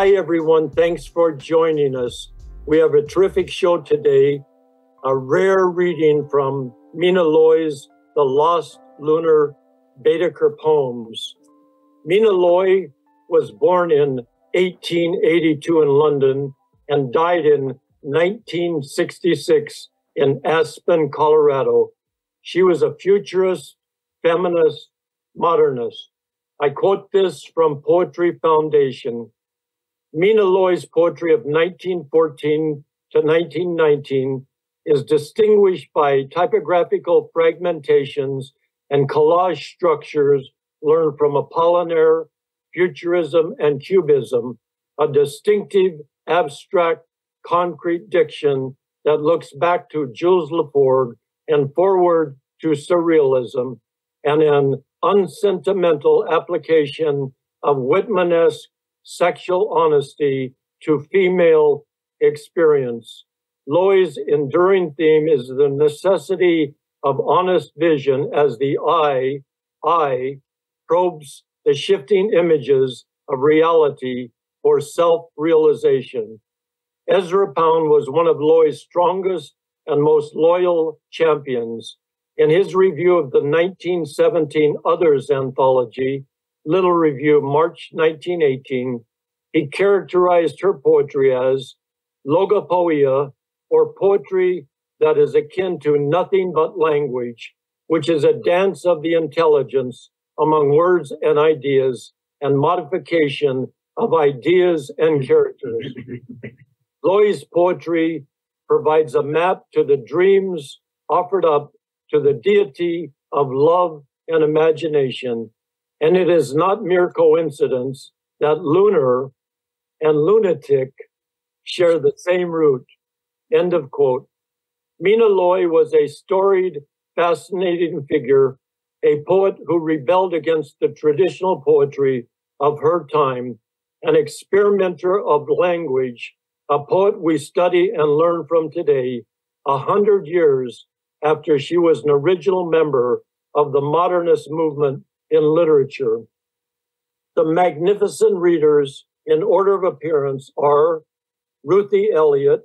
Hi, everyone. Thanks for joining us. We have a terrific show today, a rare reading from Mina Loy's The Lost Lunar Baedeker Poems. Mina Loy was born in 1882 in London and died in 1966 in Aspen, Colorado. She was a futurist, feminist, modernist. I quote this from Poetry Foundation. Mina Loy's poetry of 1914 to 1919 is distinguished by typographical fragmentations and collage structures learned from Apollinaire, Futurism, and Cubism, a distinctive, abstract, concrete diction that looks back to Jules Laforgue and forward to surrealism, and an unsentimental application of Whitmanesque sexual honesty to female experience. Loy's enduring theme is the necessity of honest vision as the eye, eye probes the shifting images of reality for self realization. Ezra Pound was one of Loy's strongest and most loyal champions. In his review of the 1917 Others anthology, Little Review, March 1918, he characterized her poetry as logopoeia, or poetry that is akin to nothing but language, which is a dance of the intelligence among words and ideas and modification of ideas and characters. Loy's poetry provides a map to the dreams offered up to the deity of love and imagination and it is not mere coincidence that lunar and lunatic share the same root. End of quote. Mina Loy was a storied, fascinating figure, a poet who rebelled against the traditional poetry of her time, an experimenter of language, a poet we study and learn from today, a hundred years after she was an original member of the modernist movement in literature. The magnificent readers in order of appearance are Ruthie Elliott,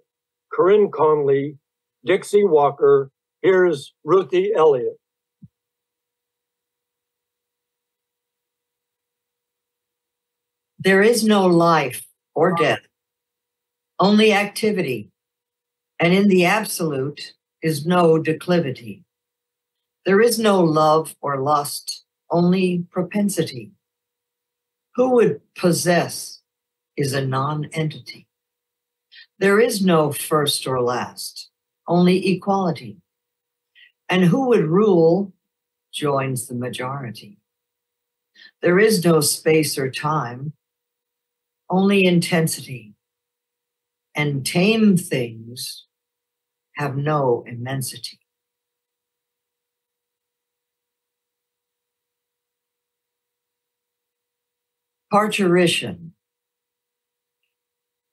Corinne Conley, Dixie Walker. Here's Ruthie Elliott. There is no life or death, only activity, and in the absolute is no declivity. There is no love or lust, only propensity. Who would possess is a non entity. There is no first or last, only equality. And who would rule joins the majority. There is no space or time, only intensity. And tame things have no immensity. Parturition.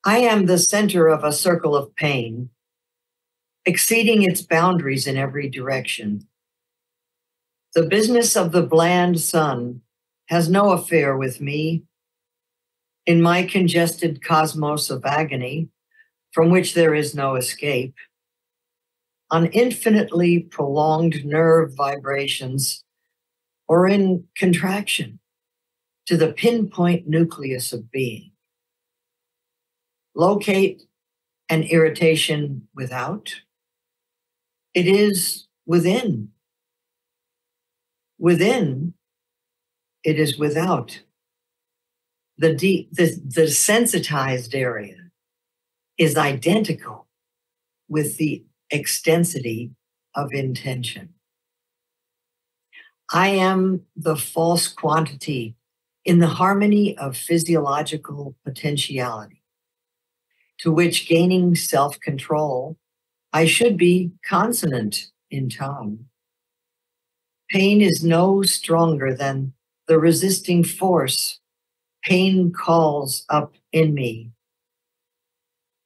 I am the center of a circle of pain, exceeding its boundaries in every direction. The business of the bland sun has no affair with me. In my congested cosmos of agony, from which there is no escape, on infinitely prolonged nerve vibrations, or in contraction to the pinpoint nucleus of being. Locate an irritation without. It is within. Within, it is without. The, deep, the, the sensitized area is identical with the extensity of intention. I am the false quantity in the harmony of physiological potentiality, to which gaining self control, I should be consonant in tone. Pain is no stronger than the resisting force pain calls up in me.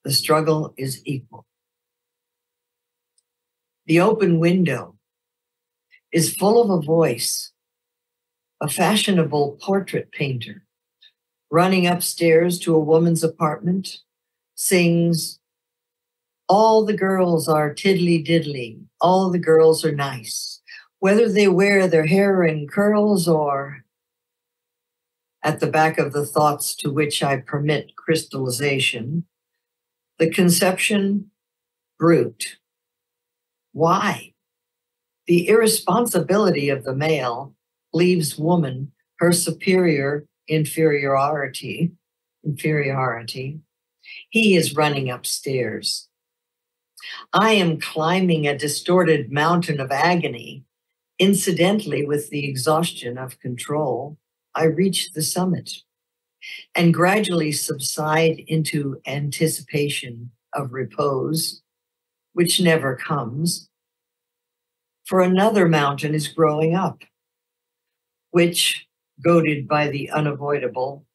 The struggle is equal. The open window is full of a voice a fashionable portrait painter running upstairs to a woman's apartment, sings, All the girls are tiddly diddly, all the girls are nice, whether they wear their hair in curls or at the back of the thoughts to which I permit crystallization, the conception brute. Why? The irresponsibility of the male leaves woman her superior inferiority, inferiority. He is running upstairs. I am climbing a distorted mountain of agony. Incidentally, with the exhaustion of control, I reach the summit and gradually subside into anticipation of repose, which never comes. For another mountain is growing up, which, goaded by the unavoidable,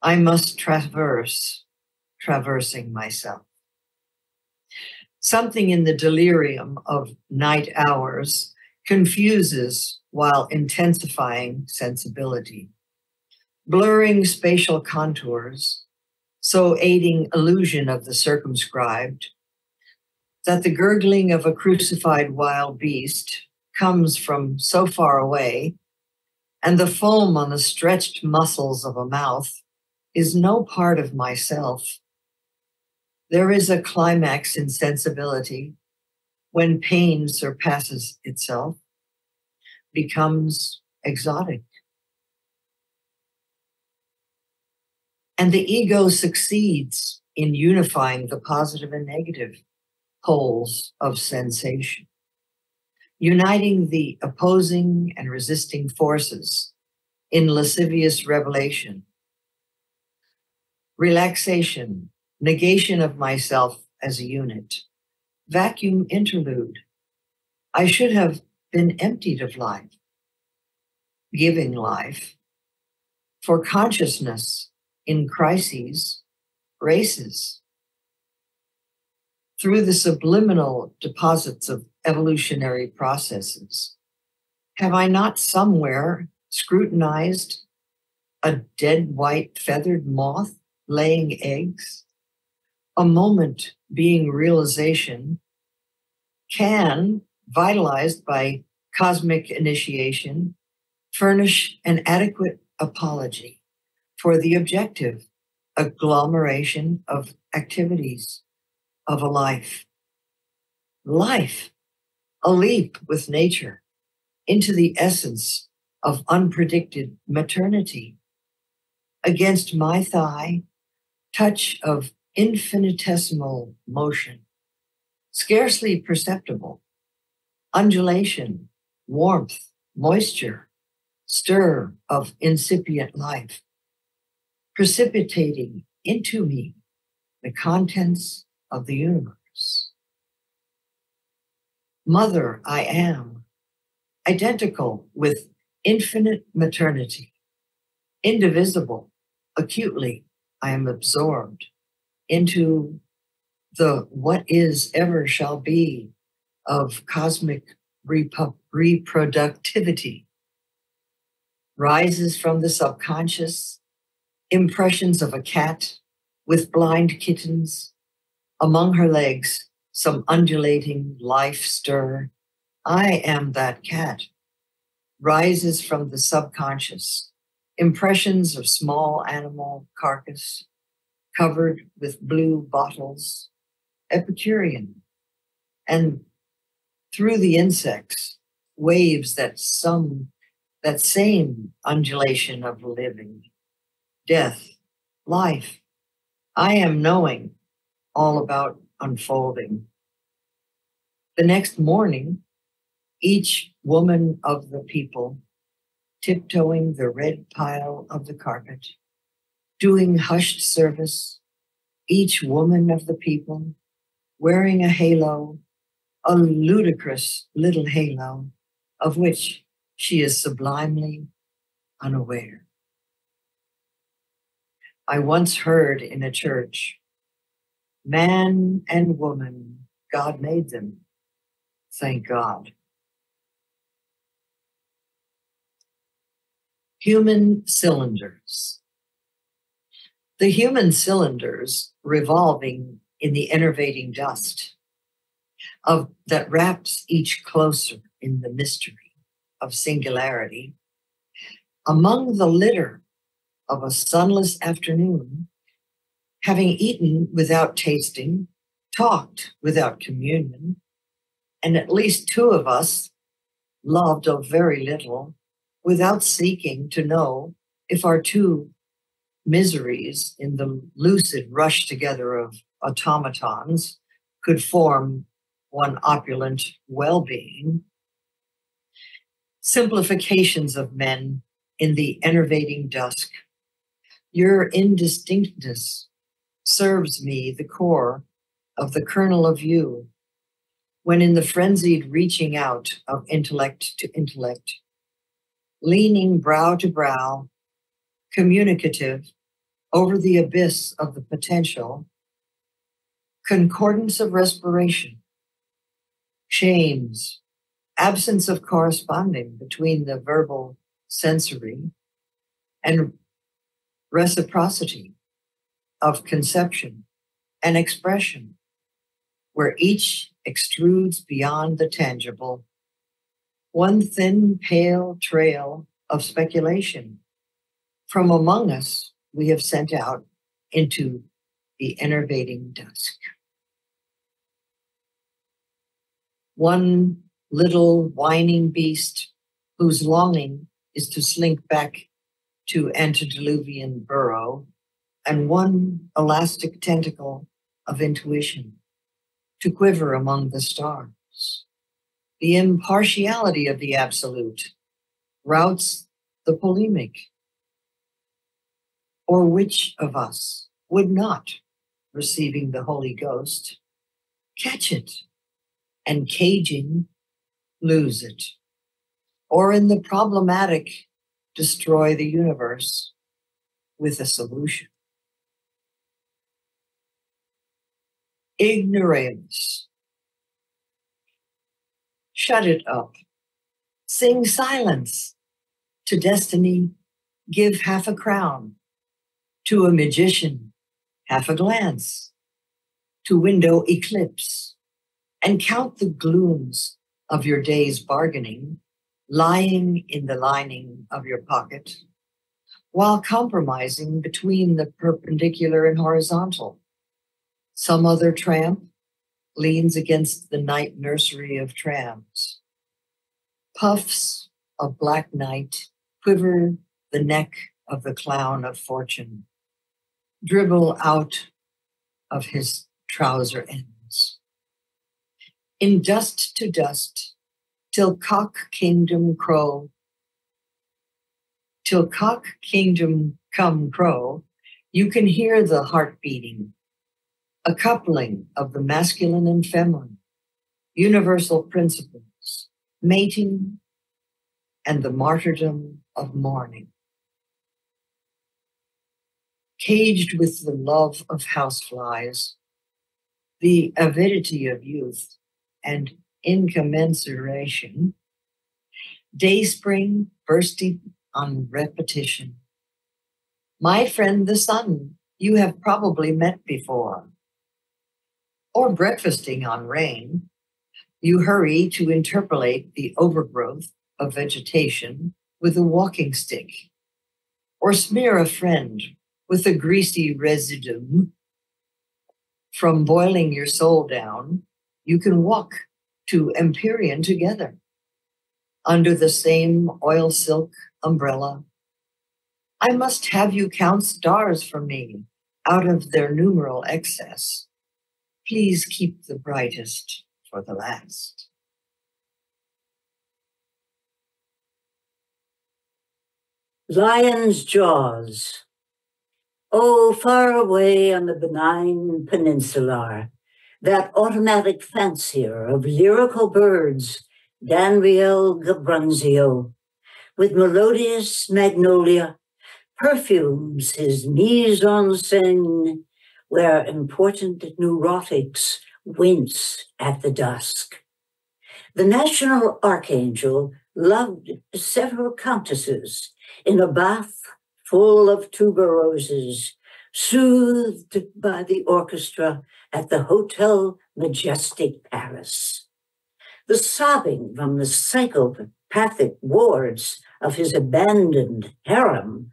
I must traverse, traversing myself. Something in the delirium of night hours confuses while intensifying sensibility, blurring spatial contours, so aiding illusion of the circumscribed, that the gurgling of a crucified wild beast comes from so far away, and the foam on the stretched muscles of a mouth is no part of myself. There is a climax in sensibility when pain surpasses itself, becomes exotic. And the ego succeeds in unifying the positive and negative poles of sensation, uniting the opposing and resisting forces in lascivious revelation, relaxation, negation of myself as a unit, vacuum interlude. I should have been emptied of life, giving life, for consciousness in crises, races. Through the subliminal deposits of evolutionary processes, have I not somewhere scrutinized a dead white feathered moth laying eggs? A moment being realization can, vitalized by cosmic initiation, furnish an adequate apology for the objective agglomeration of activities of a life. Life, a leap with nature into the essence of unpredicted maternity. Against my thigh, touch of infinitesimal motion, scarcely perceptible, undulation, warmth, moisture, stir of incipient life precipitating into me the contents of the universe. Mother, I am, identical with infinite maternity, indivisible, acutely, I am absorbed into the what is ever shall be of cosmic reproductivity, rises from the subconscious impressions of a cat with blind kittens, among her legs, some undulating life stir. I am that cat. Rises from the subconscious, impressions of small animal carcass covered with blue bottles, Epicurean, and through the insects, waves that some that same undulation of living death, life. I am knowing all about unfolding. The next morning, each woman of the people tiptoeing the red pile of the carpet, doing hushed service, each woman of the people wearing a halo, a ludicrous little halo of which she is sublimely unaware. I once heard in a church man and woman, God made them. Thank God. Human cylinders. The human cylinders revolving in the enervating dust of that wraps each closer in the mystery of singularity. Among the litter of a sunless afternoon, having eaten without tasting, talked without communion, and at least two of us loved of very little without seeking to know if our two miseries in the lucid rush together of automatons could form one opulent well being. Simplifications of men in the enervating dusk. Your indistinctness serves me the core of the kernel of you. When in the frenzied reaching out of intellect to intellect, leaning brow to brow, communicative over the abyss of the potential, concordance of respiration, shames, absence of corresponding between the verbal sensory and reciprocity of conception and expression, where each extrudes beyond the tangible, one thin, pale trail of speculation. From among us, we have sent out into the enervating dusk. One little whining beast whose longing is to slink back to antediluvian burrow, and one elastic tentacle of intuition to quiver among the stars. The impartiality of the absolute routs the polemic. Or which of us would not, receiving the Holy Ghost, catch it and caging, lose it? Or in the problematic, destroy the universe with a solution? Ignoramus. Shut it up. Sing silence. To destiny, give half a crown. To a magician, half a glance. To window eclipse. And count the glooms of your day's bargaining lying in the lining of your pocket while compromising between the perpendicular and horizontal some other tramp leans against the night nursery of trams. Puffs of black night quiver the neck of the clown of fortune, dribble out of his trouser ends. In dust to dust, till cock kingdom crow, till cock kingdom come crow, you can hear the heart beating a coupling of the masculine and feminine, universal principles, mating, and the martyrdom of mourning. Caged with the love of houseflies, the avidity of youth, and incommensuration, dayspring bursting on repetition. My friend the sun, you have probably met before or breakfasting on rain, you hurry to interpolate the overgrowth of vegetation with a walking stick, or smear a friend with a greasy residuum. From boiling your soul down, you can walk to Empyrean together under the same oil silk umbrella. I must have you count stars for me out of their numeral excess Please keep the brightest for the last. Lion's Jaws. Oh, far away on the benign peninsular, that automatic fancier of lyrical birds, Danriel Gabrunzio, with melodious magnolia, perfumes his mise en scène where important neurotics wince at the dusk. The national archangel loved several countesses in a bath full of tuberoses, soothed by the orchestra at the Hotel Majestic Paris. The sobbing from the psychopathic wards of his abandoned harem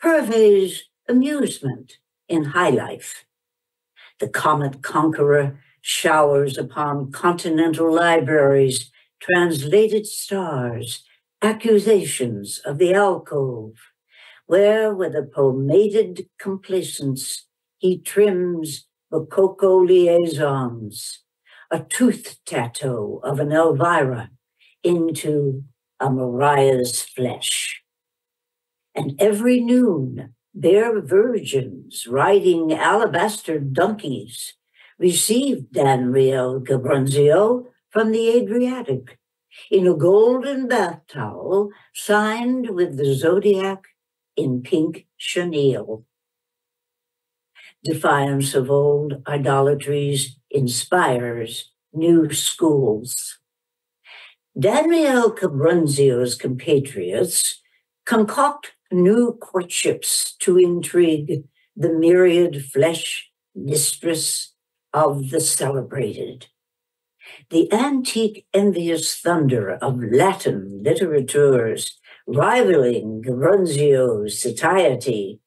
purveys amusement in high life. The comet conqueror showers upon continental libraries translated stars, accusations of the alcove, where with a pomaded complacence he trims the Rococo liaisons, a tooth tattoo of an Elvira into a Mariah's flesh. And every noon, bare virgins riding alabaster donkeys received Danriel Gabrunzio from the Adriatic in a golden bath towel signed with the zodiac in pink chenille. Defiance of old idolatries inspires new schools. Daniel Gabrunzio's compatriots concoct new courtships to intrigue the myriad flesh mistress of the celebrated. The antique envious thunder of Latin literatures rivaling Grunzio's satiety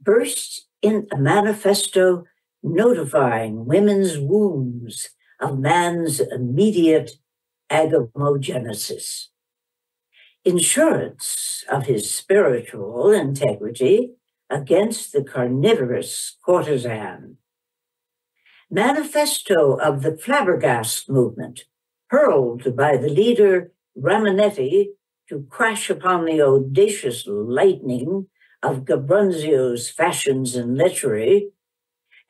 burst in a manifesto notifying women's wombs of man's immediate agamogenesis. Insurance of his spiritual integrity against the carnivorous courtesan. Manifesto of the Flabbergast movement, hurled by the leader Raminetti to crash upon the audacious lightning of Gabrunzio's fashions and lechery,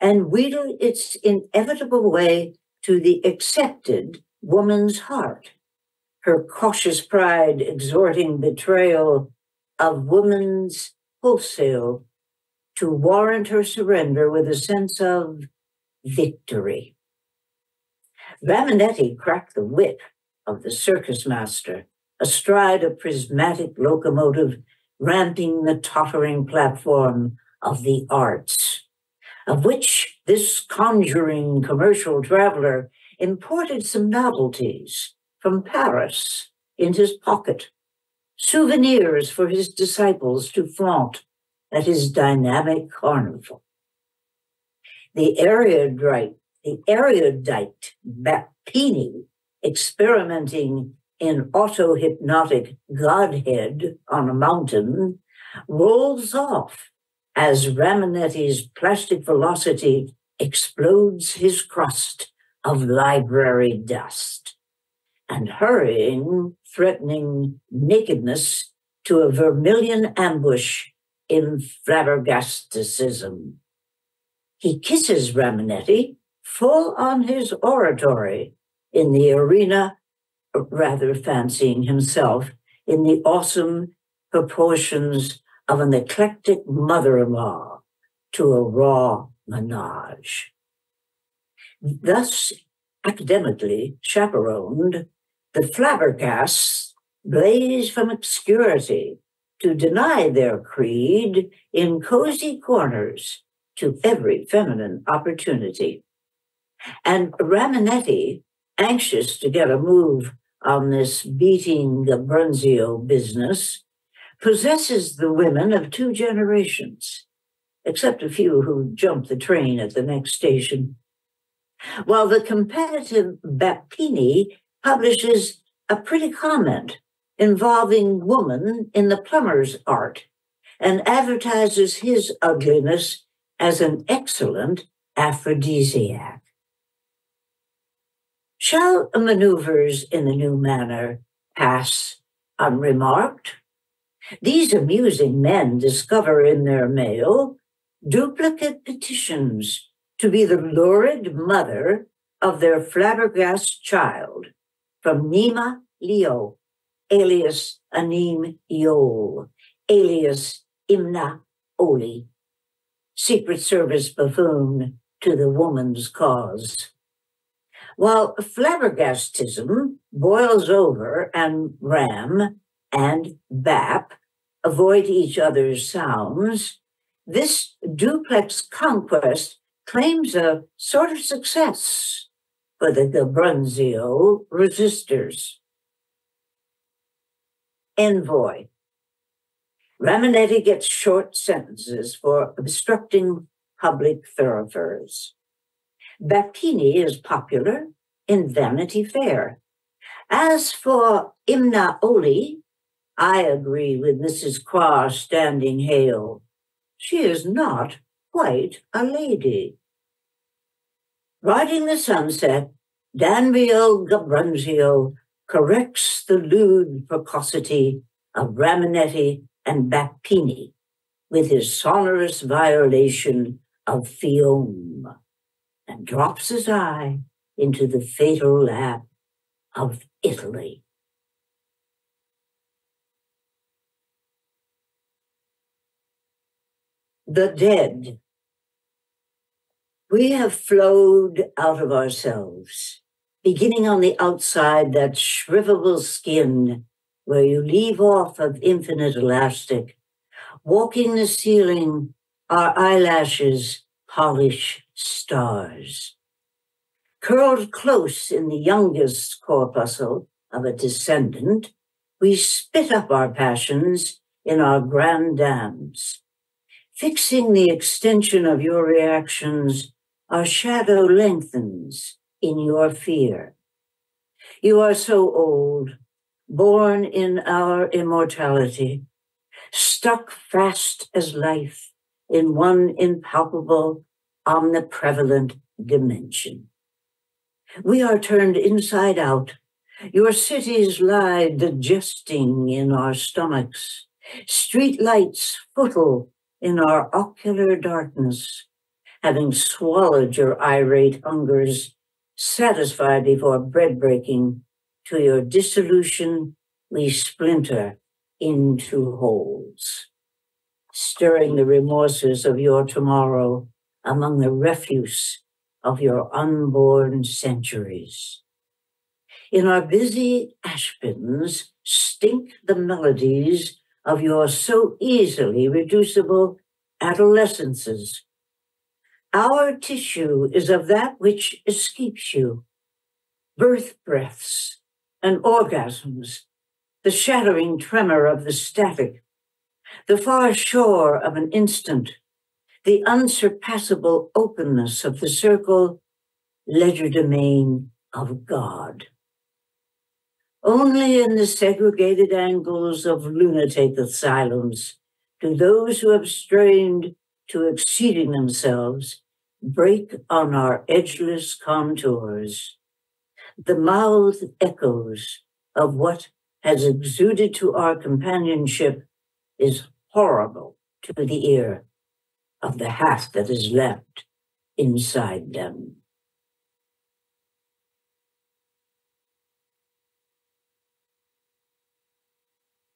and wheedle its inevitable way to the accepted woman's heart, her cautious pride exhorting betrayal of woman's wholesale to warrant her surrender with a sense of victory. Raminetti cracked the whip of the circus master astride a prismatic locomotive ramping the tottering platform of the arts, of which this conjuring commercial traveler imported some novelties from Paris in his pocket, souvenirs for his disciples to flaunt at his dynamic carnival. The erudite, the erudite Bapini experimenting in auto hypnotic Godhead on a mountain rolls off as Raminetti's plastic velocity explodes his crust of library dust and hurrying, threatening nakedness to a vermilion ambush in flabbergasticism. He kisses Raminetti full on his oratory in the arena rather fancying himself in the awesome proportions of an eclectic mother in law to a raw menage. Thus, academically chaperoned, the flabbergasts blaze from obscurity to deny their creed in cozy corners to every feminine opportunity. And Raminetti, anxious to get a move on this beating Gabrunzio business possesses the women of two generations, except a few who jump the train at the next station. While the competitive Bapini publishes a pretty comment involving woman in the plumber's art and advertises his ugliness as an excellent aphrodisiac. Shall maneuvers in the new manner pass unremarked? These amusing men discover in their mail duplicate petitions to be the lurid mother of their flabbergast child from Nima Lyo, alias Anim Yol, alias Imna Oly, Secret Service buffoon to the woman's cause. While flabbergastism boils over and Ram and Bap avoid each other's sounds, this duplex conquest claims a sort of success for the Gabrunzio resistors. Envoy. Raminetti gets short sentences for obstructing public thoroughfares. Bapini is popular in Vanity Fair. As for Imna Oly, I agree with Mrs. Qua Standing Hale. She is not quite a lady. Riding the sunset, Danriel Gabrunzio corrects the lewd precocity of Raminetti and Bapini with his sonorous violation of Fiume and drops his eye into the fatal lap of Italy. The dead. We have flowed out of ourselves beginning on the outside, that shrivelable skin where you leave off of infinite elastic, walking the ceiling, our eyelashes polish stars. Curled close in the youngest corpuscle of a descendant, we spit up our passions in our grand dams. Fixing the extension of your reactions, our shadow lengthens in your fear. You are so old, born in our immortality, stuck fast as life in one impalpable, omniprevalent dimension. We are turned inside out. Your cities lie digesting in our stomachs. Street lights footle in our ocular darkness, having swallowed your irate hungers satisfied before bread breaking, to your dissolution we splinter into holes, stirring the remorses of your tomorrow among the refuse of your unborn centuries. In our busy ashbins stink the melodies of your so easily reducible adolescences our tissue is of that which escapes you birth breaths and orgasms, the shattering tremor of the static, the far shore of an instant, the unsurpassable openness of the circle, legerdemain of God. Only in the segregated angles of lunatic asylums do those who have strained to exceeding themselves break on our edgeless contours. The mouth echoes of what has exuded to our companionship is horrible to the ear of the half that is left inside them.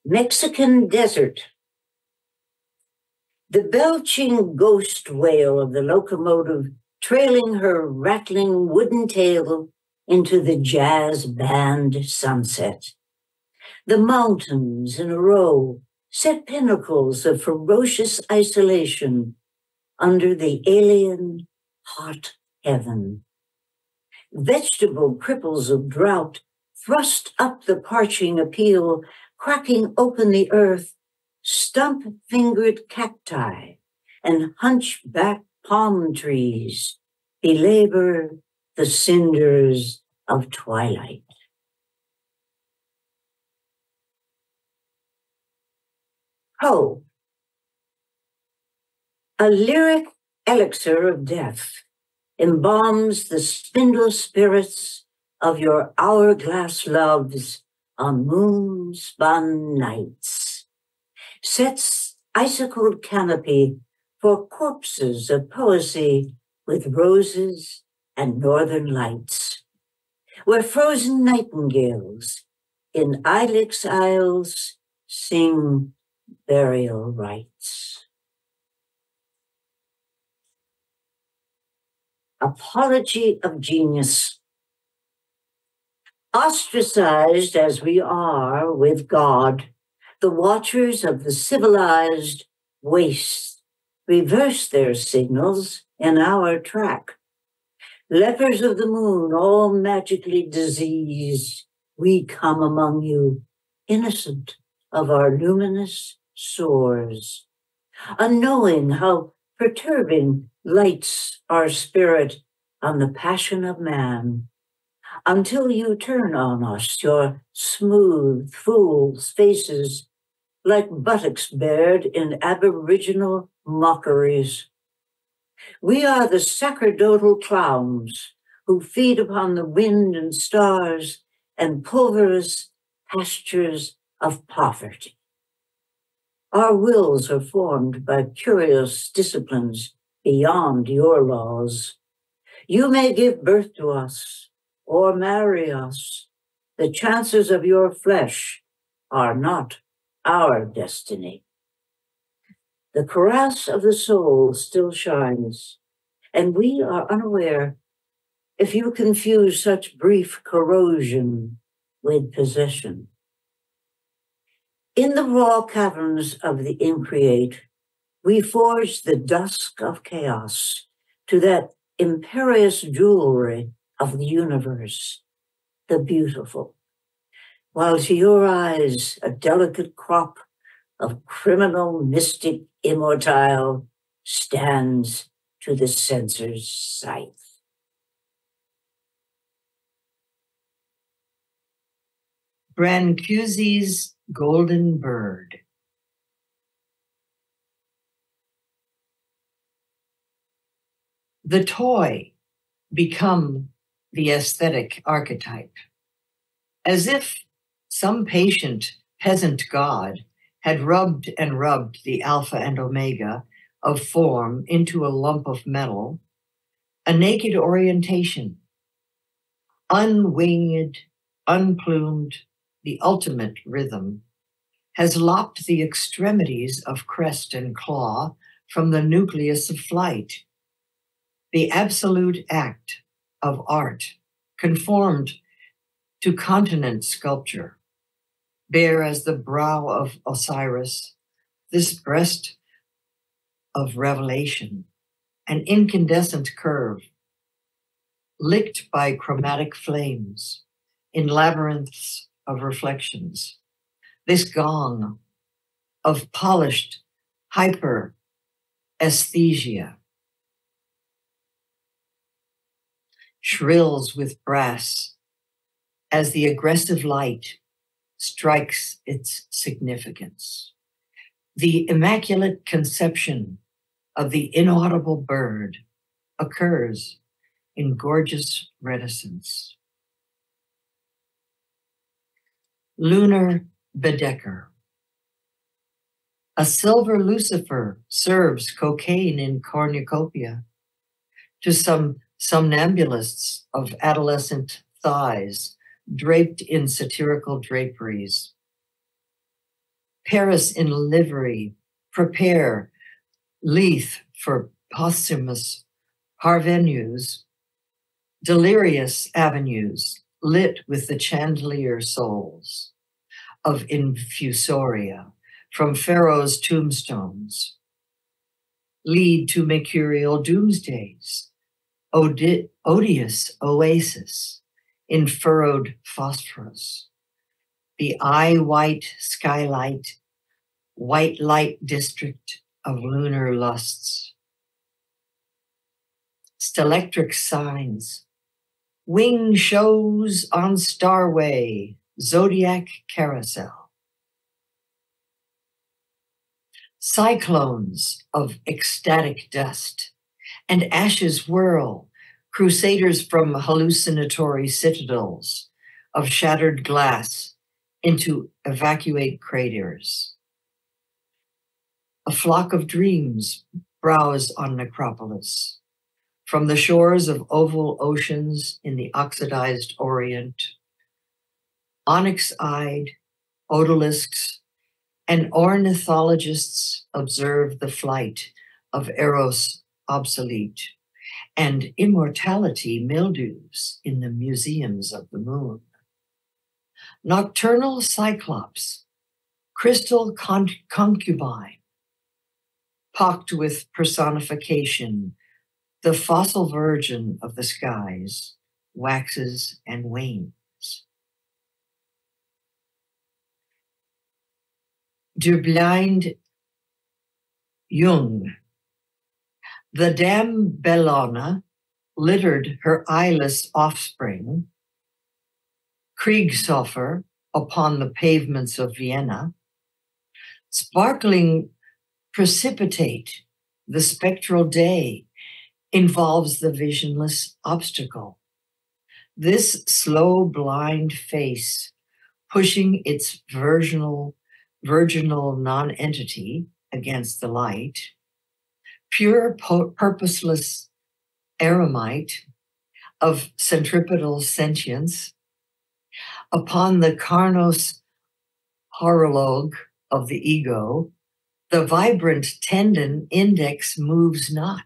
Mexican desert the belching ghost wail of the locomotive trailing her rattling wooden tail into the jazz band sunset. The mountains in a row set pinnacles of ferocious isolation under the alien hot heaven. Vegetable cripples of drought thrust up the parching appeal, cracking open the earth stump fingered cacti and hunchback palm trees belabor the cinders of twilight. Poe, a lyric elixir of death, embalms the spindle spirits of your hourglass loves on moon spun nights sets icicled canopy for corpses of poesy with roses and northern lights, where frozen nightingales in ilex isles sing burial rites. Apology of Genius. Ostracized as we are with God the watchers of the civilized waste reverse their signals in our track. Lepers of the moon, all magically diseased, we come among you, innocent of our luminous sores, unknowing how perturbing lights our spirit on the passion of man, until you turn on us your smooth fools' faces like buttocks bared in aboriginal mockeries. We are the sacerdotal clowns who feed upon the wind and stars and pulverous pastures of poverty. Our wills are formed by curious disciplines beyond your laws. You may give birth to us or marry us. The chances of your flesh are not our destiny. The caress of the soul still shines, and we are unaware if you confuse such brief corrosion with possession. In the raw caverns of the increate, we forge the dusk of chaos to that imperious jewelry of the universe, the beautiful, while to your eyes a delicate crop of criminal mystic immortelles stands to the censor's sight. Brancusi's Golden Bird. The toy become the aesthetic archetype, as if some patient peasant god had rubbed and rubbed the alpha and omega of form into a lump of metal, a naked orientation, unwinged, unplumed, the ultimate rhythm, has lopped the extremities of crest and claw from the nucleus of flight. The absolute act of art, conformed to continent sculpture, bare as the brow of Osiris, this breast of revelation, an incandescent curve, licked by chromatic flames in labyrinths of reflections, this gong of polished hyper aesthesia shrills with brass as the aggressive light strikes its significance. The immaculate conception of the inaudible bird occurs in gorgeous reticence. Lunar Baedeker. A silver Lucifer serves cocaine in cornucopia to some somnambulists of adolescent thighs draped in satirical draperies. Paris in livery, prepare, Lethe for posthumous parvenus, delirious avenues lit with the chandelier souls of infusoria from Pharaoh's tombstones. Lead to mercurial doomsdays, odi- odious oasis in furrowed phosphorus, the eye white skylight, white light district of lunar lusts. Stellectric signs, wing shows on starway, zodiac carousel. Cyclones of ecstatic dust and ashes whirl, crusaders from hallucinatory citadels of shattered glass into evacuate craters. A flock of dreams browse on Necropolis. From the shores of oval oceans in the oxidized Orient, onyx eyed odalisks and ornithologists observe the flight of Eros obsolete and immortality mildews in the museums of the moon. Nocturnal cyclops, crystal con- concubine, pocked with personification, the fossil virgin of the skies waxes and wanes. Der blind Jung, the dam Bellona littered her eyeless offspring, Kriegsopfer upon the pavements of Vienna, sparkling precipitate, the spectral day involves the visionless obstacle. This slow, blind face pushing its virginal, virginal non-entity against the light, pure purposeless eremite of centripetal sentience upon the carnose horologe of the ego, the vibrant tendon index moves not,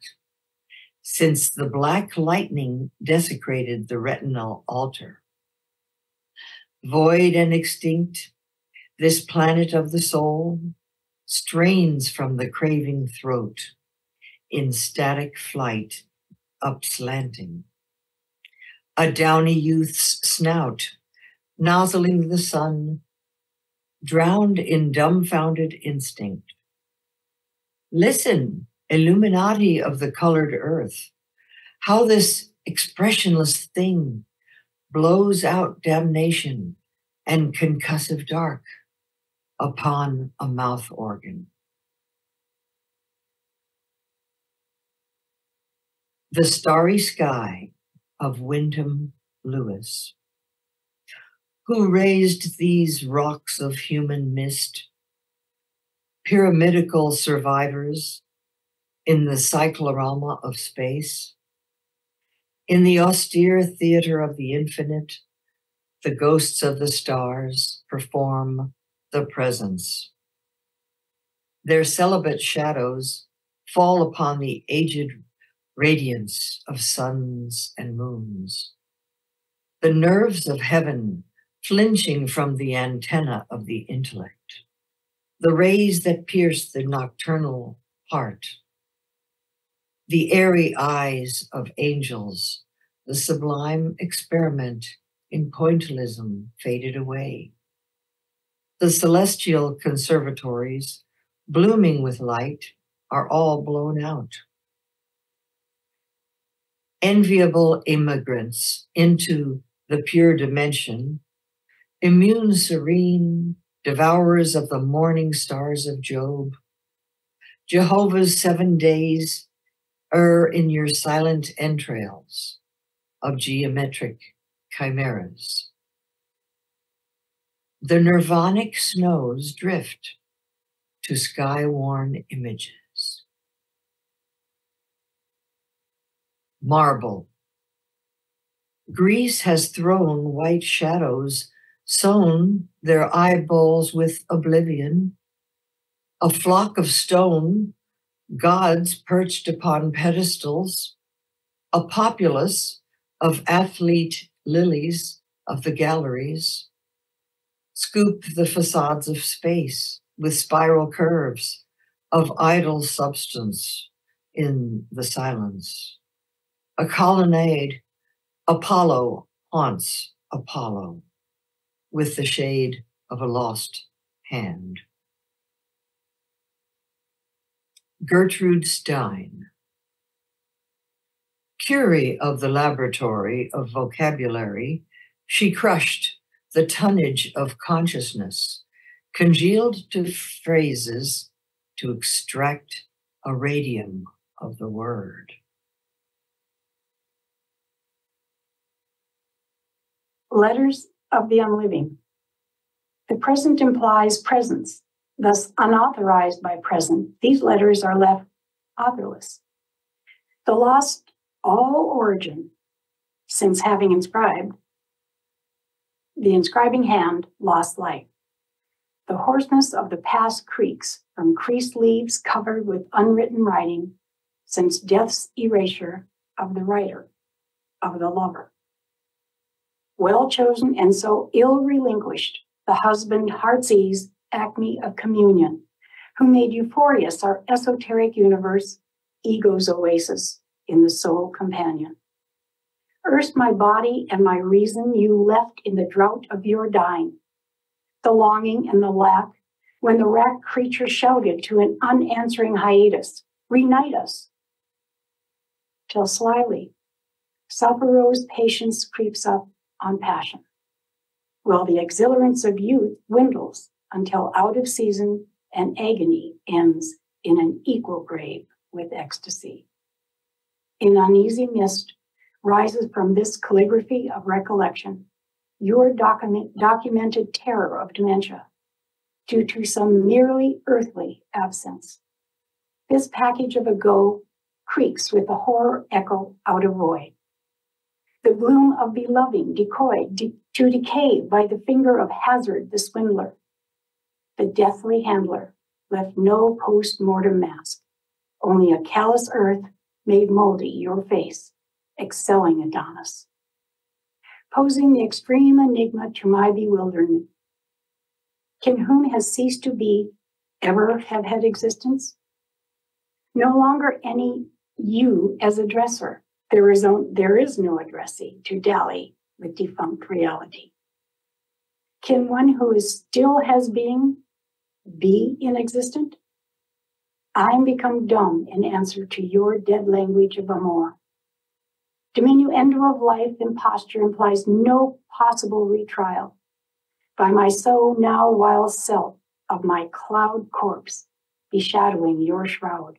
since the black lightning desecrated the retinal altar. Void and extinct, this planet of the soul strains from the craving throat in static flight upslanting. A downy youth's snout, nozzling the sun, drowned in dumbfounded instinct. Listen, Illuminati of the colored earth, how this expressionless thing blows out damnation and concussive dark upon a mouth organ. The Starry Sky of Wyndham Lewis, who raised these rocks of human mist, pyramidical survivors in the cyclorama of space. In the austere theater of the infinite, the ghosts of the stars perform the presence. Their celibate shadows fall upon the aged radiance of suns and moons. The nerves of heaven flinching from the antenna of the intellect. The rays that pierce the nocturnal heart. The airy eyes of angels, the sublime experiment in pointillism faded away. The celestial conservatories, blooming with light, are all blown out enviable immigrants into the pure dimension, immune serene, devourers of the morning stars of Job, Jehovah's seven days err in your silent entrails of geometric chimeras. The nirvanic snows drift to sky-worn images. Marble. Greece has thrown white shadows, sown their eyeballs with oblivion. A flock of stone, gods perched upon pedestals, a populace of athlete lilies of the galleries, scoop the facades of space with spiral curves of idle substance in the silence a colonnade, Apollo haunts Apollo with the shade of a lost hand. Gertrude Stein, Curie of the laboratory of vocabulary, she crushed the tonnage of consciousness, congealed to phrases to extract a radium of the word. Letters of the unliving. The present implies presence, thus unauthorized by present. These letters are left authorless. The lost all origin, since having inscribed, the inscribing hand lost life. The hoarseness of the past creaks from creased leaves covered with unwritten writing since death's erasure of the writer, of the lover well chosen and so ill relinquished, the husband heart's ease, acme of communion, who made euphorious our esoteric universe, ego's oasis in the soul companion. Erst my body and my reason you left in the drought of your dying, the longing and the lack, when the racked creature shouted to an unanswering hiatus, Reunite us. Till slyly, Sapporo's patience creeps up on passion, while the exhilarance of youth dwindles until out of season and agony ends in an equal grave with ecstasy. In uneasy mist rises from this calligraphy of recollection your document, documented terror of dementia due to some merely earthly absence. This package of a go creaks with a horror echo out of void. The bloom of beloving decoyed de- to decay by the finger of hazard the swindler. The deathly handler left no post mortem mask, only a callous earth made moldy your face, excelling Adonis. Posing the extreme enigma to my bewilderment. Can whom has ceased to be ever have had existence? No longer any you as a dresser. There is, no, there is no addressee to dally with defunct reality. Can one who is still has being be inexistent? I'm become dumb in answer to your dead language of amor. Diminuendo of life imposture implies no possible retrial. By my so now wild self of my cloud corpse, beshadowing your shroud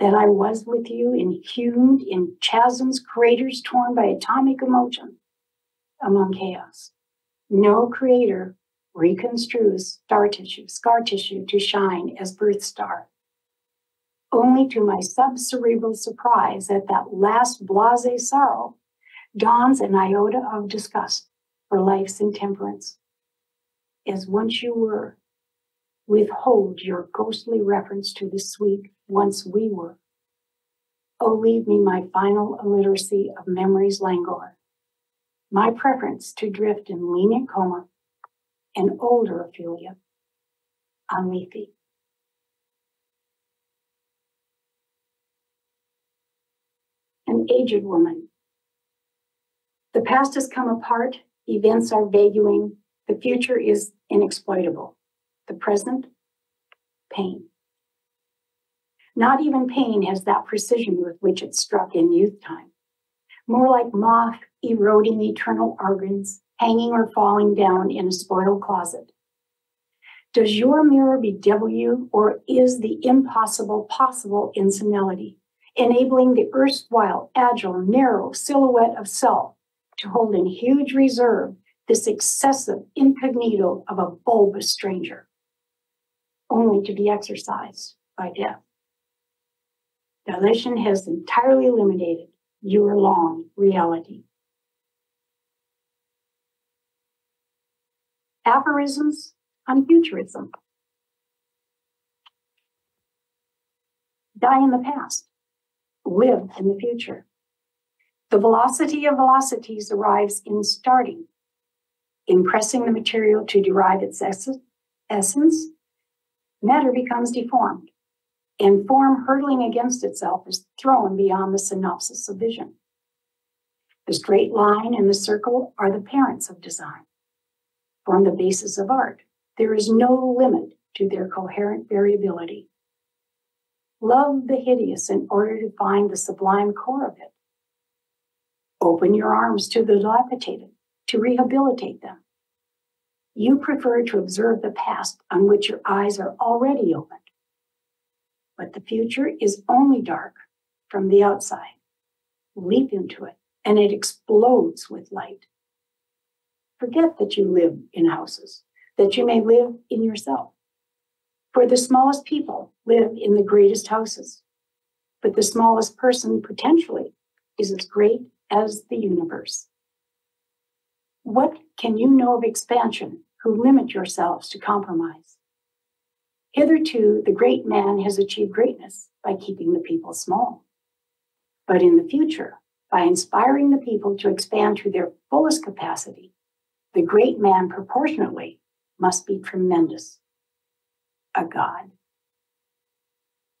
that I was with you, inhumed in chasms, craters torn by atomic emotion among chaos. No creator reconstrues star tissue, scar tissue to shine as birth star. Only to my subcerebral surprise at that last blase sorrow dawns an iota of disgust for life's intemperance. As once you were, withhold your ghostly reference to the sweet once we were. Oh, leave me my final illiteracy of memory's languor, my preference to drift in lenient coma, and older Ophelia on Lethe. An aged woman. The past has come apart, events are vaguing, the future is inexploitable, the present, pain. Not even pain has that precision with which it struck in youth time. More like moth eroding eternal organs, hanging or falling down in a spoiled closet. Does your mirror bedevil you, or is the impossible possible in senility, enabling the erstwhile agile, narrow silhouette of self to hold in huge reserve this excessive incognito of a bulbous stranger, only to be exorcised by death? Dilation has entirely eliminated your long reality. Aphorisms on futurism. Die in the past, live in the future. The velocity of velocities arrives in starting, in pressing the material to derive its essence, matter becomes deformed and form hurtling against itself is thrown beyond the synopsis of vision. The straight line and the circle are the parents of design, form the basis of art. There is no limit to their coherent variability. Love the hideous in order to find the sublime core of it. Open your arms to the dilapidated to rehabilitate them. You prefer to observe the past on which your eyes are already opened but the future is only dark from the outside. Leap into it, and it explodes with light. Forget that you live in houses, that you may live in yourself. For the smallest people live in the greatest houses, but the smallest person potentially is as great as the universe. What can you know of expansion who limit yourselves to compromise? Hitherto, the great man has achieved greatness by keeping the people small. But in the future, by inspiring the people to expand to their fullest capacity, the great man proportionately must be tremendous, a god.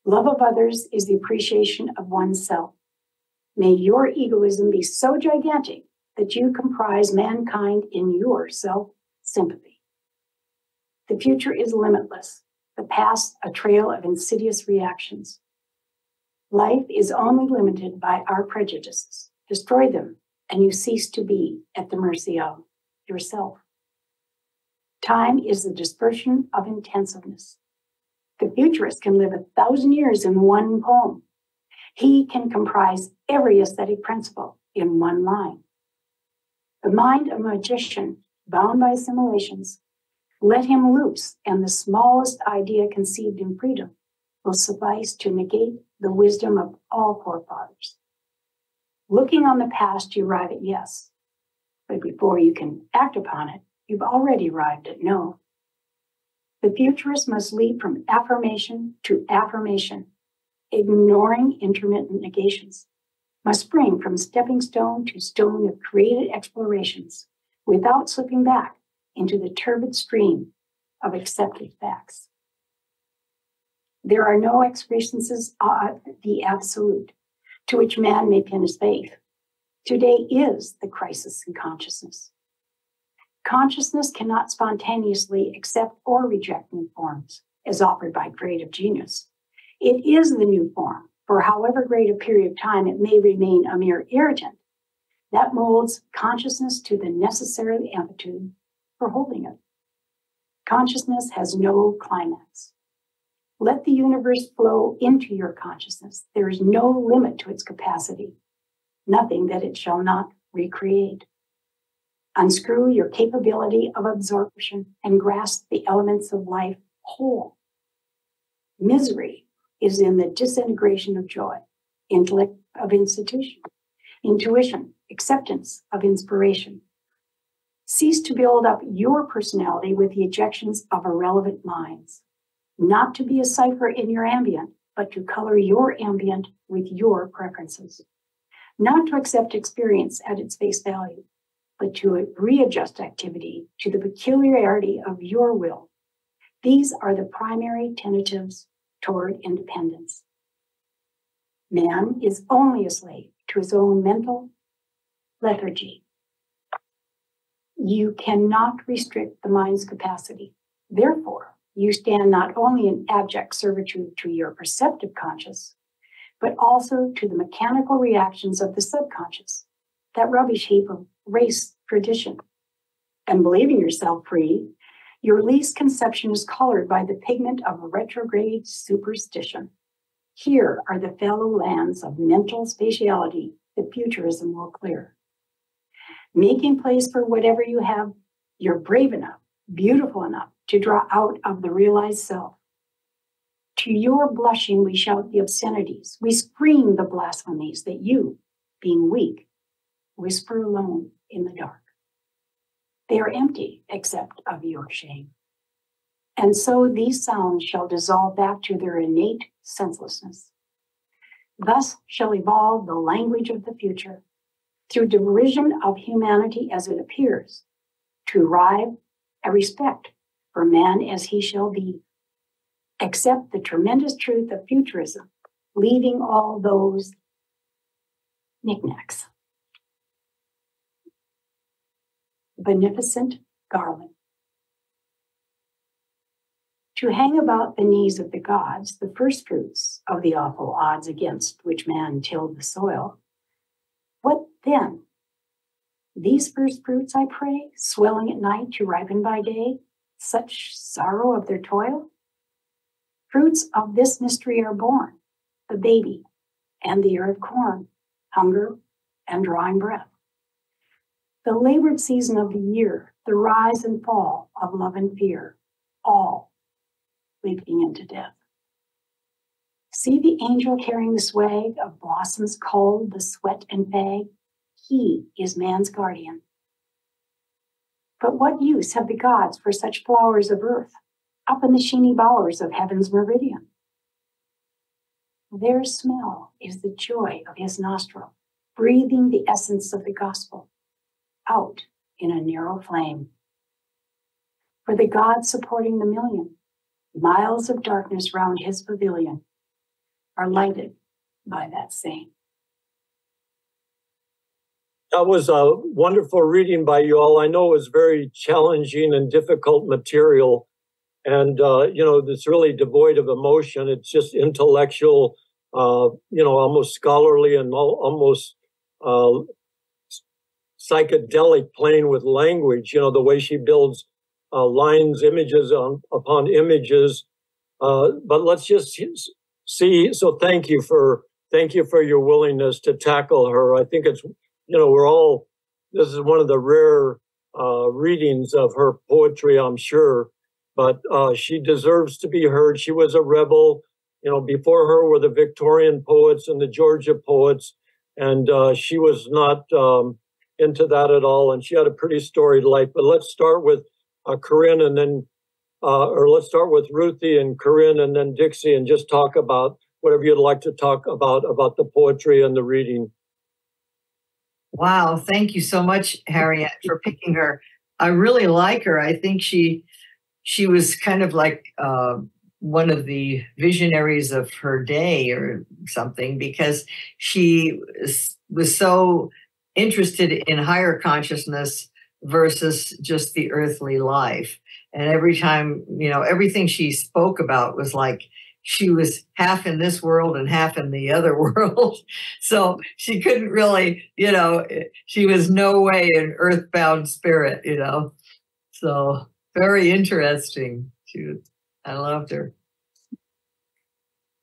Love of others is the appreciation of oneself. May your egoism be so gigantic that you comprise mankind in your self sympathy. The future is limitless, the past a trail of insidious reactions. Life is only limited by our prejudices. Destroy them, and you cease to be at the mercy of yourself. Time is the dispersion of intensiveness. The futurist can live a thousand years in one poem. He can comprise every aesthetic principle in one line. The mind of a magician, bound by assimilations, let him loose, and the smallest idea conceived in freedom will suffice to negate the wisdom of all forefathers. Looking on the past, you arrive at yes, but before you can act upon it, you've already arrived at no. The futurist must leap from affirmation to affirmation, ignoring intermittent negations, must spring from stepping stone to stone of created explorations without slipping back into the turbid stream of accepted facts. There are no expressions of uh, the absolute to which man may pin his faith. Today is the crisis in consciousness. Consciousness cannot spontaneously accept or reject new forms as offered by creative genius. It is the new form, for however great a period of time it may remain a mere irritant, that molds consciousness to the necessary amplitude for holding it. Consciousness has no climax. Let the universe flow into your consciousness. There is no limit to its capacity, nothing that it shall not recreate. Unscrew your capability of absorption and grasp the elements of life whole. Misery is in the disintegration of joy, intellect of institution, intuition, acceptance of inspiration. Cease to build up your personality with the ejections of irrelevant minds not to be a cipher in your ambient, but to color your ambient with your preferences. Not to accept experience at its face value, but to readjust activity to the peculiarity of your will. These are the primary tentatives toward independence. Man is only a slave to his own mental lethargy. You cannot restrict the mind's capacity. Therefore, you stand not only in abject servitude to your perceptive conscious, but also to the mechanical reactions of the subconscious, that rubbish heap of race tradition. And believing yourself free, your least conception is colored by the pigment of retrograde superstition. Here are the fallow lands of mental spatiality that futurism will clear. Making place for whatever you have, you're brave enough, beautiful enough, to draw out of the realized self. To your blushing, we shout the obscenities. We scream the blasphemies that you, being weak, whisper alone in the dark. They are empty except of your shame. And so these sounds shall dissolve back to their innate senselessness. Thus shall evolve the language of the future through derision of humanity as it appears, to arrive at respect for man as he shall be. Accept the tremendous truth of futurism, leaving all those knickknacks. Beneficent garland. To hang about the knees of the gods, the first fruits of the awful odds against which man tilled the soil. Then? These first fruits, I pray, swelling at night to ripen by day, such sorrow of their toil? Fruits of this mystery are born the baby and the ear of corn, hunger and drawing breath. The labored season of the year, the rise and fall of love and fear, all leaping into death. See the angel carrying the swag of blossoms cold, the sweat and fag. He is man's guardian. But what use have the gods for such flowers of earth up in the sheeny bowers of heaven's meridian? Their smell is the joy of his nostril, breathing the essence of the gospel out in a narrow flame. For the God supporting the million, miles of darkness round his pavilion, are lighted by that saying. That was a wonderful reading by you all. I know it was very challenging and difficult material. And, uh, you know, it's really devoid of emotion. It's just intellectual, uh, you know, almost scholarly and almost uh, psychedelic playing with language, you know, the way she builds uh, lines, images on, upon images. Uh, but let's just see. So thank you for thank you for your willingness to tackle her. I think it's you know, we're all, this is one of the rare uh, readings of her poetry, I'm sure, but uh, she deserves to be heard. She was a rebel. You know, before her were the Victorian poets and the Georgian poets, and uh, she was not um, into that at all. And she had a pretty storied life. But let's start with uh, Corinne and then, uh, or let's start with Ruthie and Corinne and then Dixie and just talk about whatever you'd like to talk about, about the poetry and the reading. Wow, thank you so much, Harriet, for picking her. I really like her. I think she she was kind of like uh, one of the visionaries of her day or something because she was, was so interested in higher consciousness versus just the earthly life. And every time, you know, everything she spoke about was like she was half in this world and half in the other world. so she couldn't really, you know, she was no way an earthbound spirit, you know. So very interesting. She was, I loved her.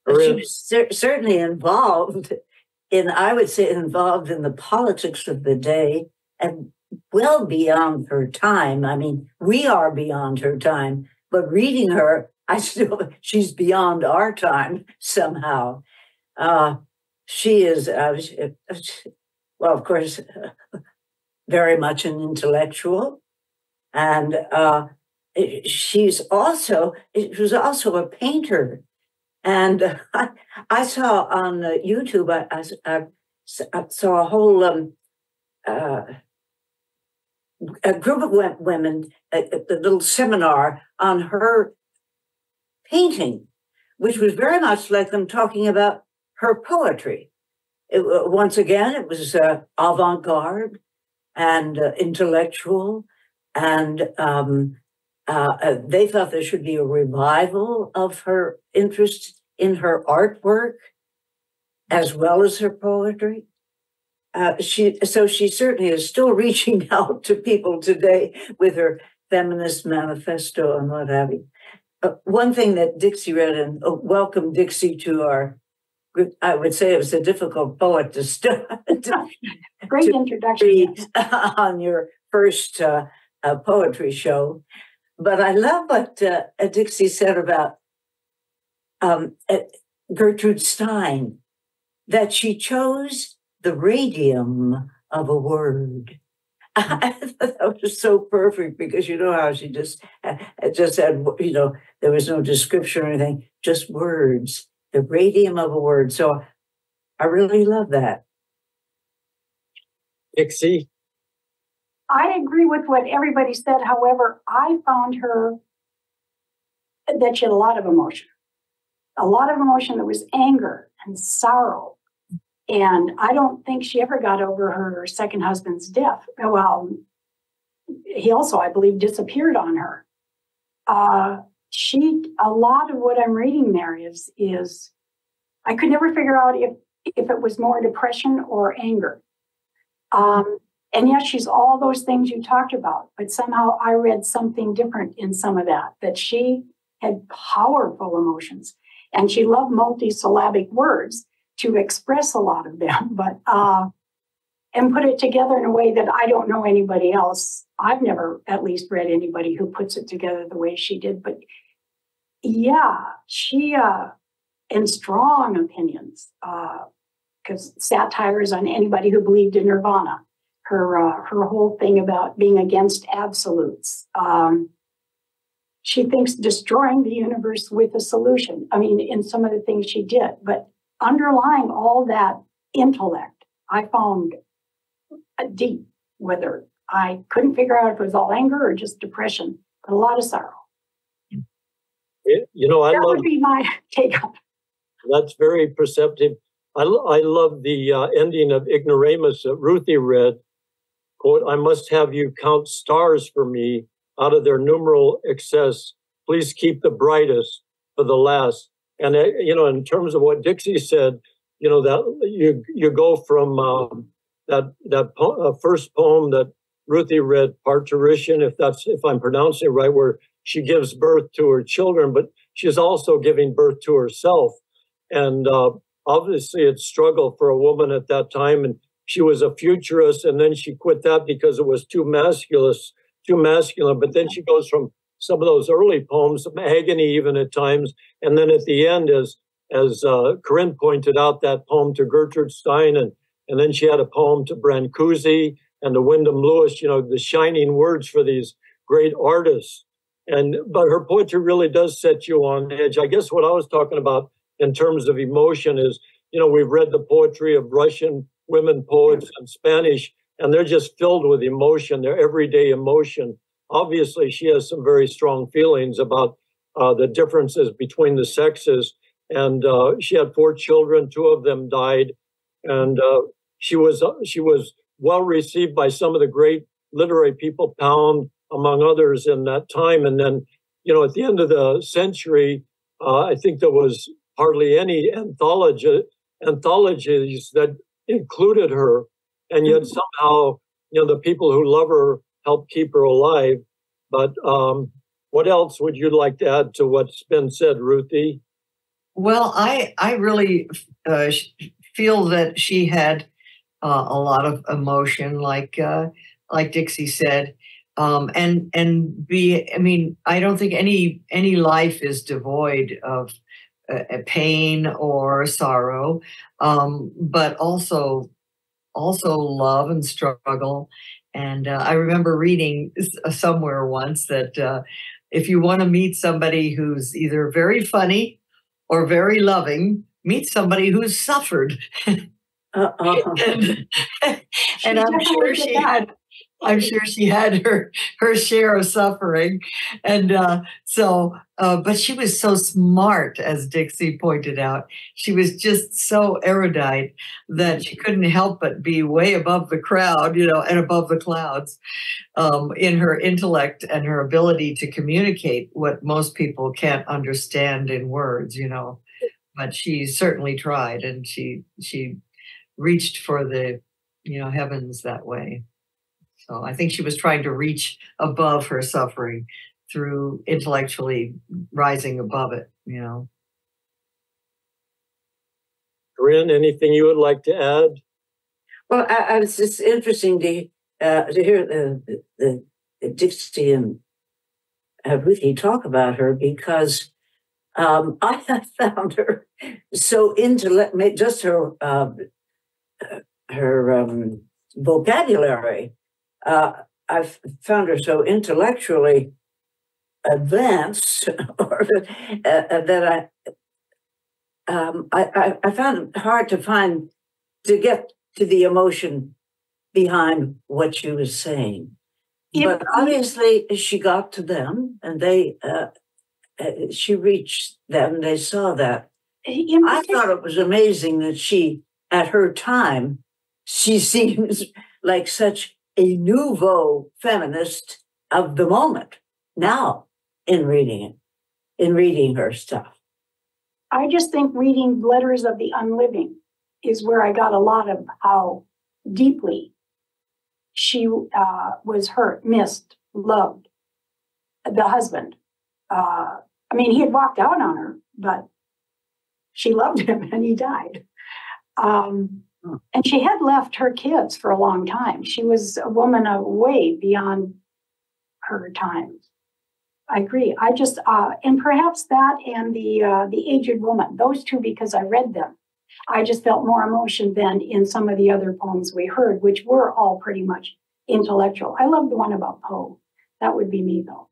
She was cer- certainly involved in, I would say, involved in the politics of the day and well beyond her time. I mean, we are beyond her time, but reading her I still, she's beyond our time somehow. Uh, she is, uh, well, of course, very much an intellectual. And uh, she's also, she was also a painter. And I, I saw on YouTube, I, I, I, saw a whole um, uh, a group of women, a, a little seminar on her painting, which was very much like them talking about her poetry. It, once again, it was uh, avant garde and uh, intellectual, and um, uh, uh, they thought there should be a revival of her interest in her artwork as well as her poetry. Uh, she so she certainly is still reaching out to people today with her feminist manifesto and what have you uh, one thing that Dixie read, and uh, welcome Dixie to our. I would say it was a difficult poet to start. Great to introduction on your first uh, uh, poetry show, but I love what uh, Dixie said about um, Gertrude Stein, that she chose the radium of a word I thought that was so perfect because you know how she just uh, just had you know there was no description or anything, just words, the radium of a word. So I really love that. Dixie, I agree with what everybody said. However, I found her that she had a lot of emotion, a lot of emotion. that was anger and sorrow and I don't think she ever got over her second husband's death. Well, he also, I believe, disappeared on her. Uh, she, a lot of what I'm reading there is, is I could never figure out if, if it was more depression or anger. Um, and yes, she's all those things you talked about, but somehow I read something different in some of that, that she had powerful emotions and she loved multisyllabic words to express a lot of them, but uh, and put it together in a way that I don't know anybody else. I've never, at least, read anybody who puts it together the way she did. But yeah, she uh, and strong opinions because uh, satires on anybody who believed in nirvana. Her uh, her whole thing about being against absolutes. Um, she thinks destroying the universe with a solution. I mean, in some of the things she did, but underlying all that intellect, I found a deep, whether I couldn't figure out if it was all anger or just depression, but a lot of sorrow. you know, I that love, would be my take on. That's very perceptive. I, I love the uh, ending of Ignoramus that Ruthie read. Quote, I must have you count stars for me out of their numeral excess. Please keep the brightest for the last. And, uh, you know, in terms of what Dixie said, you know, that you, you go from um, that, that po- uh, first poem that Ruthie read, Parturition, if that's, if I'm pronouncing it right, where she gives birth to her children, but she's also giving birth to herself. And uh, obviously, it's struggle for a woman at that time. And she was a futurist, and then she quit that because it was too masculine, too masculine. But then she goes from some of those early poems, some agony even at times, and then at the end, as as uh, Corinne pointed out, that poem to Gertrude Stein, and and then she had a poem to Brancusi and to Wyndham Lewis. You know, the shining words for these great artists. And but her poetry really does set you on edge. I guess what I was talking about in terms of emotion is, you know, we've read the poetry of Russian women poets and Spanish, and they're just filled with emotion, their everyday emotion. Obviously, she has some very strong feelings about uh, the differences between the sexes. And uh, she had four children; two of them died, and uh, she was uh, she was well received by some of the great literary people, Pound among others, in that time. And then, you know, at the end of the century, uh, I think there was hardly any anthology anthologies that included her, and yet mm-hmm. somehow, you know, the people who love her help keep her alive. But um, what else would you like to add to what's been said, Ruthie? Well, I I really uh, feel that she had uh, a lot of emotion, like uh, like Dixie said, um, and and be. I mean, I don't think any any life is devoid of uh, pain or sorrow, um, but also also love and struggle. And uh, I remember reading uh, somewhere once that uh, if you want to meet somebody who's either very funny or very loving, meet somebody who's suffered. Uh-uh. and, and I'm sure she had I'm sure she had her her share of suffering, and uh, so. Uh, but she was so smart, as Dixie pointed out. She was just so erudite that she couldn't help but be way above the crowd, you know, and above the clouds um, in her intellect and her ability to communicate what most people can't understand in words, you know. But she certainly tried, and she she reached for the you know heavens that way. So I think she was trying to reach above her suffering through intellectually rising above it, you know. Corinne, anything you would like to add? Well, I, I was just interesting to uh, to hear the, the, the Dixie and uh, Ruthie talk about her because um, I have found her so intellect, just her uh, her um, vocabulary uh, I've found her so intellectually advanced or, uh, uh, that I, um, I, I found it hard to find to get to the emotion behind what she was saying. but obviously, she got to them, and they uh, uh she reached them. They saw that. I thought it was amazing that she, at her time, she seems like such a nouveau feminist of the moment now in reading it, in reading her stuff. I just think reading Letters of the Unliving is where I got a lot of how deeply she uh, was hurt, missed, loved the husband. Uh, I mean, he had walked out on her, but she loved him and he died. Um, and she had left her kids for a long time. She was a woman of way beyond her time. I agree. I just uh, and perhaps that and the uh, the aged woman, those two, because I read them, I just felt more emotion than in some of the other poems we heard, which were all pretty much intellectual. I love the one about Poe. That would be me though.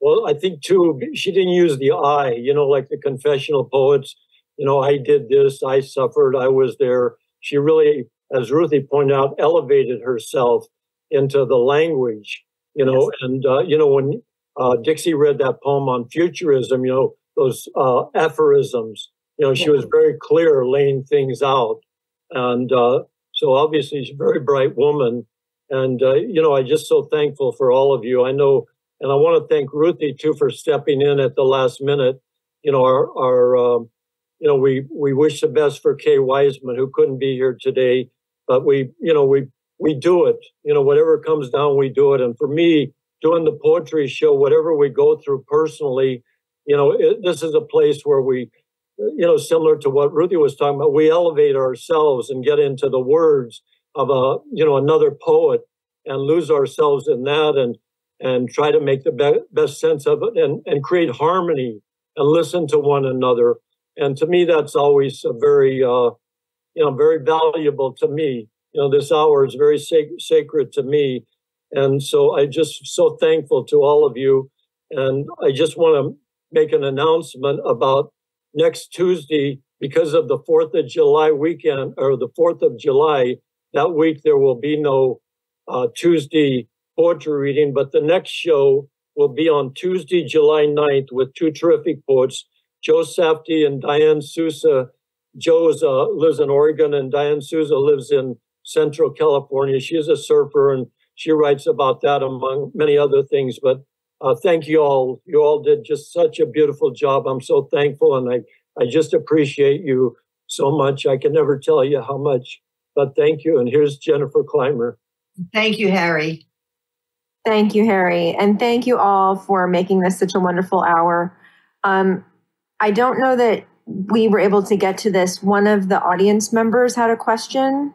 Well, I think too, she didn't use the I, you know, like the confessional poets you know, I did this, I suffered, I was there. She really, as Ruthie pointed out, elevated herself into the language, you know, yes. and, uh, you know, when uh, Dixie read that poem on futurism, you know, those uh, aphorisms. You know, she was very clear laying things out. And uh, so obviously she's a very bright woman. And, uh, you know, I'm just so thankful for all of you. I know, and I want to thank Ruthie too for stepping in at the last minute. You know, our, our um, you know, we, we wish the best for Kay Wiseman, who couldn't be here today, but we, you know, we, we do it. You know, whatever comes down, we do it. And for me, doing the poetry show, whatever we go through personally, you know, it, this is a place where we, you know, similar to what Ruthie was talking about, we elevate ourselves and get into the words of a, you know, another poet and lose ourselves in that and and try to make the be- best sense of it and, and create harmony and listen to one another. And to me, that's always a very, uh, you know, very valuable to me. You know, this hour is very sac- sacred to me. And so I just so thankful to all of you. And I just want to make an announcement about next Tuesday because of the 4th of July weekend or the 4th of July. That week, there will be no uh, Tuesday poetry reading, but the next show will be on Tuesday, July 9th with two terrific poets, Joe Safdie and Diane Souza. Joe is, uh, lives in Oregon and Diane Souza lives in Central California. She is a surfer and she writes about that among many other things. But uh, thank you all. You all did just such a beautiful job. I'm so thankful, and I I just appreciate you so much. I can never tell you how much. But thank you. And here's Jennifer Clymer. Thank you, Harry. Thank you, Harry. And thank you all for making this such a wonderful hour. Um, I don't know that we were able to get to this. One of the audience members had a question.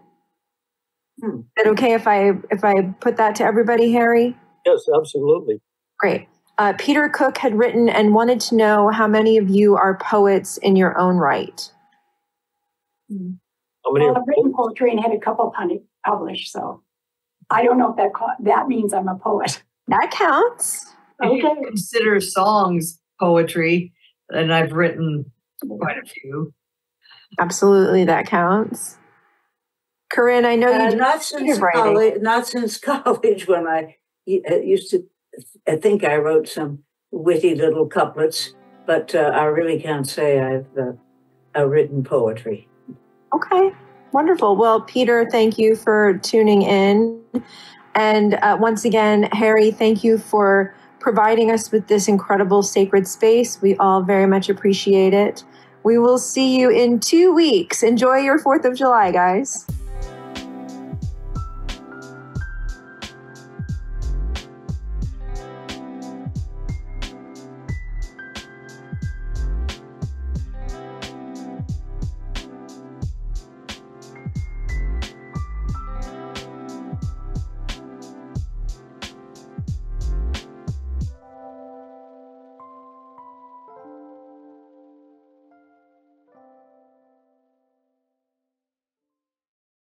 Hmm. Is it okay if I if I put that to everybody, Harry? Yes, absolutely. Great. Uh, Peter Cook had written and wanted to know how many of you are poets in your own right. How many? Well, I've written poetry and had a couple published, so I don't know if that co- that means I'm a poet. That counts. If you Okay. consider songs poetry, and I've written quite a few. Absolutely, that counts. Corinne, I know you Uh, do not since college. Not since college, when I uh, used to. I think I wrote some witty little couplets, but uh, I really can't say I've uh, uh, written poetry. Okay, wonderful. Well, Peter, thank you for tuning in. And uh, once again, Harry, thank you for providing us with this incredible sacred space. We all very much appreciate it. We will see you in two weeks. Enjoy your 4th of July, guys.